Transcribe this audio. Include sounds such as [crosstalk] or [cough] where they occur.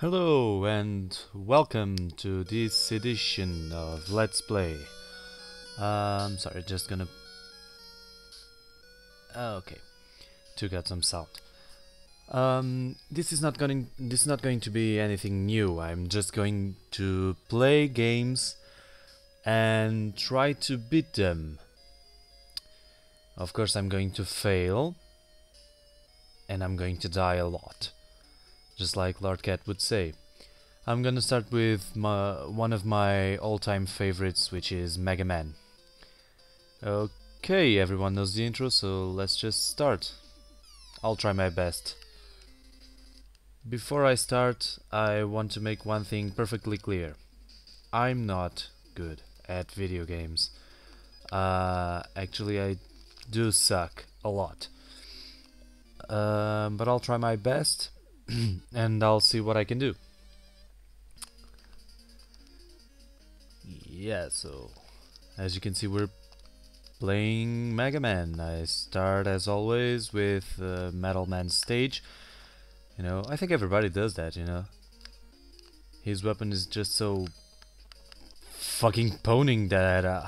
Hello and welcome to this edition of Let's Play. Um, sorry, just gonna. Ah, okay, took out some sound. Um, this is not going. This is not going to be anything new. I'm just going to play games and try to beat them. Of course, I'm going to fail, and I'm going to die a lot just like Lord Cat would say. I'm gonna start with my, one of my all-time favorites, which is Mega Man. Okay, everyone knows the intro, so let's just start. I'll try my best. Before I start, I want to make one thing perfectly clear. I'm not good at video games. Uh, actually, I do suck a lot. Um, but I'll try my best [clears throat] and I'll see what I can do. Yeah, so as you can see we're playing Mega Man. I start as always with uh, Metal Man stage. You know, I think everybody does that, you know. His weapon is just so fucking poning that uh,